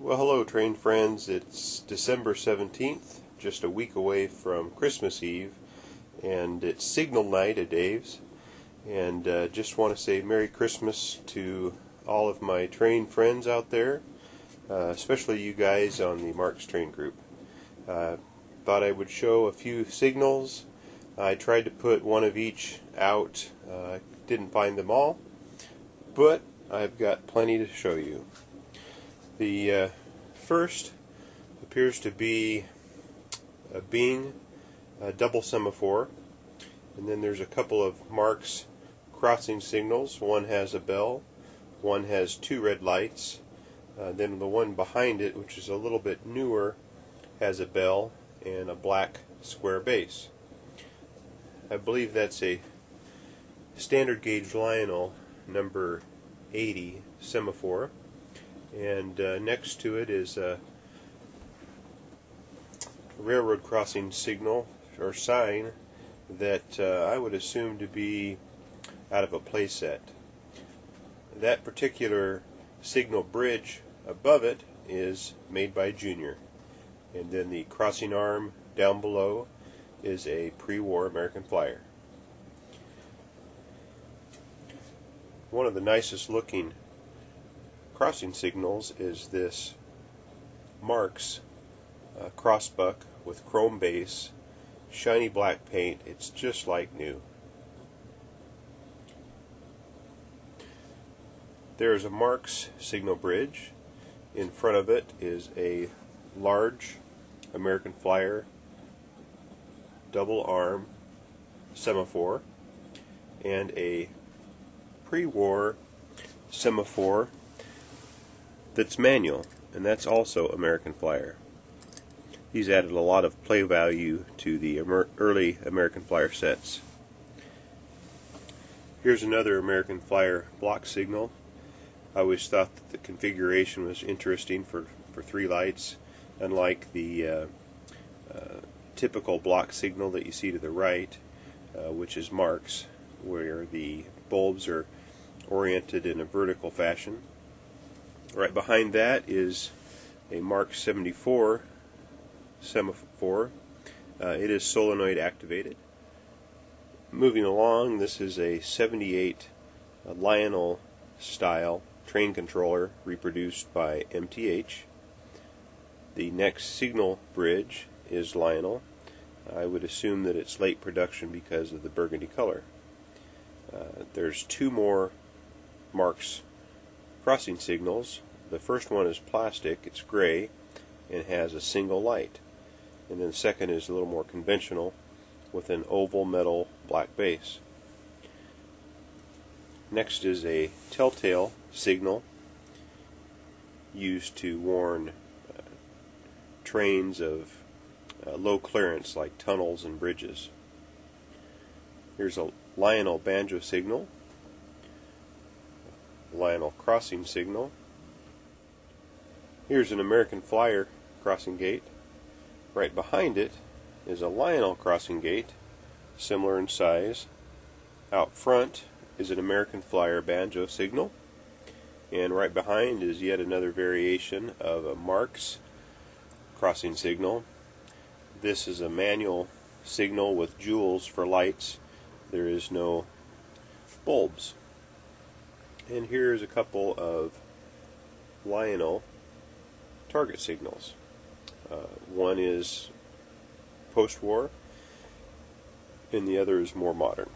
Well, hello, train friends. It's December 17th, just a week away from Christmas Eve, and it's signal night at Dave's. And uh, just want to say Merry Christmas to all of my train friends out there, uh, especially you guys on the Marx Train Group. Uh, thought I would show a few signals. I tried to put one of each out. Uh, didn't find them all, but I've got plenty to show you. The uh, first appears to be a Bing a double semaphore, and then there's a couple of Marx crossing signals. One has a bell, one has two red lights. Uh, then the one behind it, which is a little bit newer, has a bell and a black square base. I believe that's a standard gauge Lionel number 80 semaphore and uh, next to it is a railroad crossing signal or sign that uh, I would assume to be out of a playset. That particular signal bridge above it is made by Junior, and then the crossing arm down below is a pre-war American Flyer. One of the nicest looking crossing signals is this Marx uh, crossbuck with chrome base, shiny black paint. It's just like new. There is a Marx signal bridge. In front of it is a large American Flyer double arm semaphore and a pre-war semaphore that's manual, and that's also American Flyer. He's added a lot of play value to the early American Flyer sets. Here's another American Flyer block signal. I always thought that the configuration was interesting for, for three lights, unlike the uh, uh, typical block signal that you see to the right, uh, which is Marx, where the bulbs are oriented in a vertical fashion. Right behind that is a Mark 74 semaphore. Uh, it is solenoid activated. Moving along, this is a 78 uh, Lionel style train controller reproduced by MTH. The next signal bridge is Lionel. I would assume that it's late production because of the burgundy color. Uh, there's two more Marx crossing signals. The first one is plastic, it's gray, and has a single light. And then the second is a little more conventional with an oval metal black base. Next is a telltale signal used to warn uh, trains of uh, low clearance like tunnels and bridges. Here's a Lionel banjo signal Lionel crossing signal. Here's an American Flyer crossing gate. Right behind it is a Lionel crossing gate, similar in size. Out front is an American Flyer banjo signal. And right behind is yet another variation of a Marx crossing signal. This is a manual signal with jewels for lights. There is no bulbs. And here's a couple of Lionel target signals. Uh, one is post-war, and the other is more modern.